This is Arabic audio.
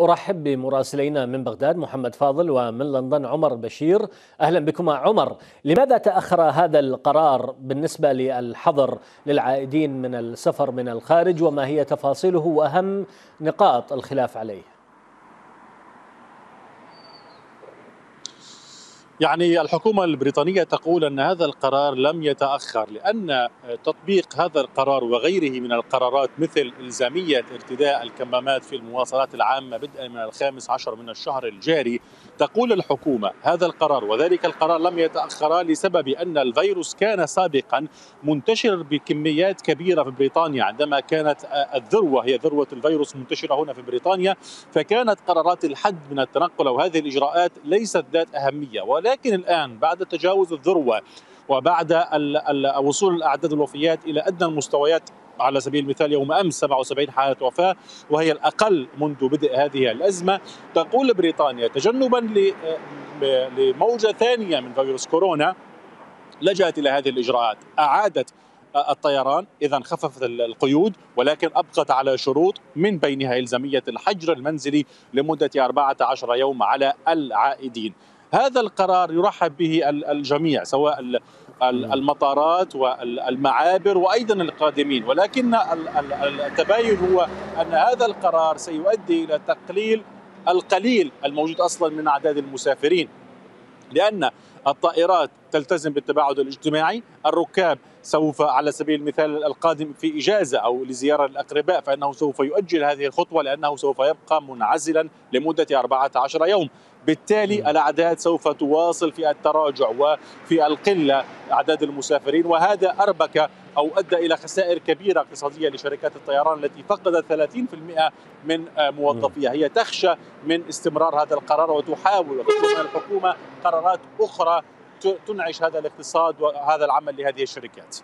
أرحب بمراسلينا من بغداد محمد فاضل ومن لندن عمر بشير. أهلا بكما عمر. لماذا تأخر هذا القرار بالنسبة للحظر للعائدين من السفر من الخارج وما هي تفاصيله وأهم نقاط الخلاف عليه؟ يعني الحكومة البريطانية تقول أن هذا القرار لم يتأخر لأن تطبيق هذا القرار وغيره من القرارات مثل إلزامية ارتداء الكمامات في المواصلات العامة بدءا من الخامس عشر من الشهر الجاري تقول الحكومة هذا القرار وذلك القرار لم يتأخر لسبب أن الفيروس كان سابقا منتشر بكميات كبيرة في بريطانيا. عندما كانت الذروة هي ذروة الفيروس منتشرة هنا في بريطانيا فكانت قرارات الحد من التنقل أو هذه الإجراءات ليست ذات أهمية. ولكن الآن بعد تجاوز الذروة وبعد وصول الأعداد الوفيات إلى أدنى المستويات على سبيل المثال يوم أمس 77 حالة وفاة وهي الأقل منذ بدء هذه الأزمة تقول بريطانيا تجنبا لموجة ثانية من فيروس كورونا لجأت إلى هذه الإجراءات أعادت الطيران اذا خففت القيود ولكن أبقت على شروط من بينها إلزامية الحجر المنزلي لمدة 14 يوم على العائدين. هذا القرار يرحب به الجميع سواء المطارات والمعابر وأيضا القادمين. ولكن التباين هو أن هذا القرار سيؤدي إلى تقليل القليل الموجود أصلا من أعداد المسافرين. لأن الطائرات تلتزم بالتباعد الاجتماعي. الركاب سوف على سبيل المثال القادم في إجازة أو لزيارة الأقرباء فإنه سوف يؤجل هذه الخطوة لأنه سوف يبقى منعزلا لمدة 14 يوم. بالتالي الأعداد سوف تواصل في التراجع وفي القلة أعداد المسافرين وهذا أربك أو أدى إلى خسائر كبيرة اقتصادية لشركات الطيران التي فقدت 30% من موظفيها. هي تخشى من استمرار هذا القرار وتحاول من الحكومة قرارات أخرى تنعش هذا الاقتصاد وهذا العمل لهذه الشركات.